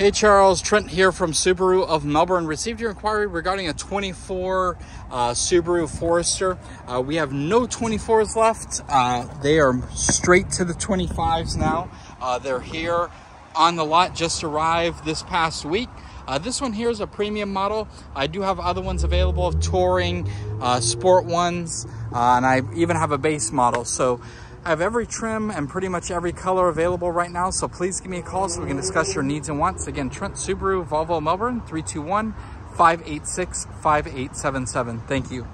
Hey Charles, Trent here from Subaru of Melbourne. Received your inquiry regarding a 24 uh, Subaru Forester. Uh, we have no 24s left. Uh, they are straight to the 25s now. Uh, they're here on the lot, just arrived this past week. Uh, this one here is a premium model. I do have other ones available, touring, uh, sport ones, and I even have a base model. So I have every trim and pretty much every color available right now, so please give me a call so we can discuss your needs and wants. Again, Trent Subaru, Volvo, Melbourne, 321-586-5877. Thank you.